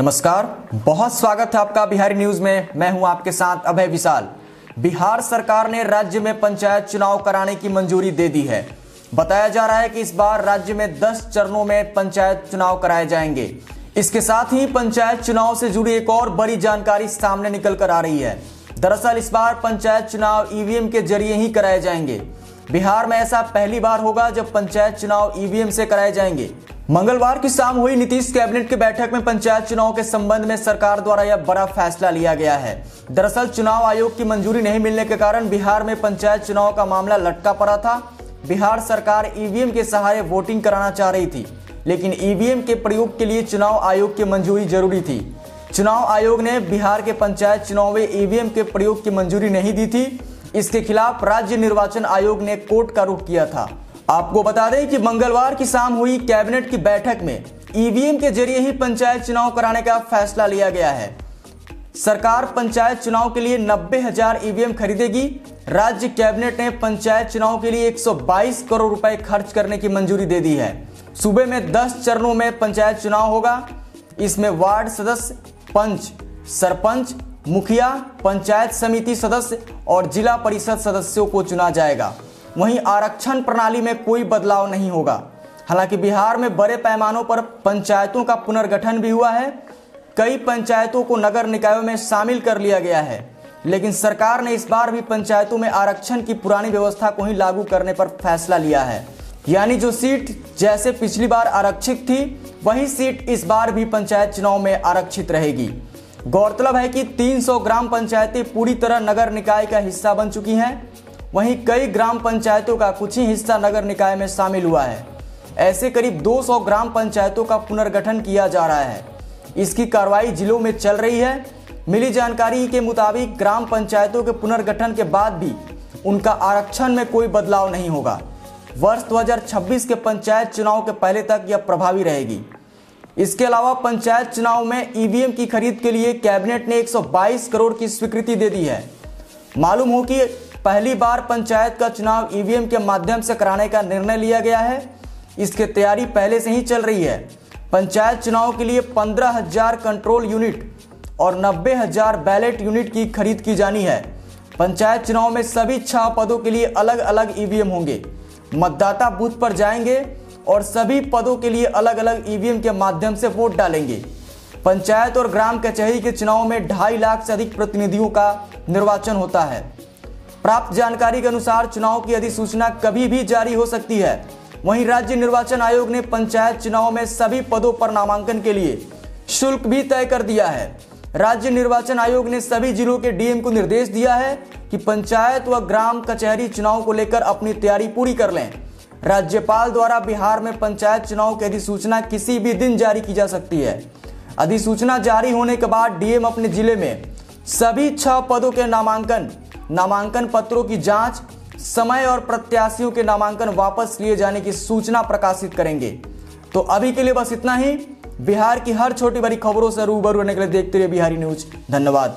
नमस्कार, बहुत स्वागत है आपका बिहारी न्यूज़ में। मैं हूँ आपके साथ अभय विशाल। बिहार सरकार ने राज्य में पंचायत चुनाव कराने की मंजूरी दे दी है। बताया जा रहा है कि इस बार राज्य में 10 चरणों में पंचायत चुनाव कराए जाएँगे। इसके साथ ही पंचायत चुनाव से जुड़ी एक और बड़ी जानकारी सामने निकल कर आ रही है। दरअसल इस बार पंचायत चुनाव ईवीएम के ज़रिए ही कराए जाएँगे। बिहार में ऐसा पहली बार होगा जब पंचायत चुनाव ईवीएम से कराए जाएँगे। मंगलवार की शाम हुई नीतीश कैबिनेट की बैठक में पंचायत चुनाव के संबंध में सरकार द्वारा यह बड़ा फैसला लिया गया है। दरअसल चुनाव आयोग की मंजूरी नहीं मिलने के कारण बिहार में पंचायत चुनाव का मामला लटका पड़ा था। बिहार सरकार ईवीएम के सहारे वोटिंग कराना चाह रही थी, लेकिन ईवीएम के प्रयोग के लिए चुनाव आयोग की मंजूरी ज़रूरी थी। चुनाव आयोग ने बिहार के पंचायत चुनाव में ईवीएम के प्रयोग की मंजूरी नहीं दी थी। इसके खिलाफ राज्य निर्वाचन आयोग ने कोर्ट का रुख किया था। आपको बता दें कि मंगलवार की शाम हुई कैबिनेट की बैठक में ईवीएम के ज़रिए ही पंचायत चुनाव कराने का फैसला लिया गया है। सरकार पंचायत चुनाव के लिए नब्बे हज़ार ईवीएम खरीदेगी। राज्य कैबिनेट ने पंचायत चुनाव के लिए 122 करोड़ रुपए खर्च करने की मंजूरी दे दी है। सूबे में 10 चरणों में पंचायत चुनाव होगा। इसमें वार्ड सदस्य, पंच, सरपंच मुखिया, पंचायत समिति सदस्य और जिला परिषद सदस्यों को चुना जाएगा। वहीं आरक्षण प्रणाली में कोई बदलाव नहीं होगा। हालाँकि बिहार में बड़े पैमानों पर पंचायतों का पुनर्गठन भी हुआ है। कई पंचायतों को नगर निकायों में शामिल कर लिया गया है। लेकिन सरकार ने इस बार भी पंचायतों में आरक्षण की पुरानी व्यवस्था को ही लागू करने पर फैसला लिया है। यानी जो सीट जैसे पिछली बार आरक्षित थी, वही सीट इस बार भी पंचायत चुनाव में आरक्षित रहेगी। गौरतलब है कि 300 ग्राम पंचायतें पूरी तरह नगर निकाय का हिस्सा बन चुकी हैं। वहीं कई ग्राम पंचायतों का कुछ ही हिस्सा नगर निकाय में शामिल हुआ है। ऐसे करीब 200 ग्राम पंचायतों का पुनर्गठन किया जा रहा है। इसकी कार्रवाई जिलों में चल रही है। मिली जानकारी के मुताबिक ग्राम पंचायतों के पुनर्गठन के बाद भी उनका आरक्षण में कोई बदलाव नहीं होगा। वर्ष 2026 के पंचायत चुनाव के पहले तक यह प्रभावी रहेगी। इसके अलावा पंचायत चुनाव में ईवीएम की खरीद के लिए कैबिनेट ने 122 करोड़ की स्वीकृति दे दी है। मालूम हो कि पहली बार पंचायत का चुनाव ईवीएम के माध्यम से कराने का निर्णय लिया गया है। इसकी तैयारी पहले से ही चल रही है। पंचायत चुनाव के लिए पंद्रह हज़ार कंट्रोल यूनिट और नब्बे हज़ार बैलेट यूनिट की खरीद की जानी है। पंचायत चुनाव में सभी छह पदों के लिए अलग अलग ईवीएम होंगे। मतदाता बूथ पर जाएँगे और सभी पदों के लिए अलग अलग ईवीएम के माध्यम से वोट डालेंगे। पंचायत और ग्राम कचहरी के चुनाव में ढाई लाख से अधिक प्रतिनिधियों का निर्वाचन होता है। प्राप्त जानकारी के अनुसार चुनाव की अधिसूचना कभी भी जारी हो सकती है। वहीं राज्य निर्वाचन आयोग ने पंचायत चुनाव में सभी पदों पर नामांकन के लिए शुल्क भी तय कर दिया है। राज्य निर्वाचन आयोग ने सभी जिलों के डीएम को निर्देश दिया है कि पंचायत व ग्राम कचहरी चुनाव को लेकर अपनी तैयारी पूरी कर लें। राज्यपाल द्वारा बिहार में पंचायत चुनाव की अधिसूचना किसी भी दिन जारी की जा सकती है। अधिसूचना जारी होने के बाद डीएम अपने ज़िले में सभी छह पदों के नामांकन नामांकन पत्रों की जाँच, समय और प्रत्याशियों के नामांकन वापस लिए जाने की सूचना प्रकाशित करेंगे। तो अभी के लिए बस इतना ही। बिहार की हर छोटी बड़ी खबरों से रूबरू रहने के लिए देखते रहिए बिहारी न्यूज़। धन्यवाद।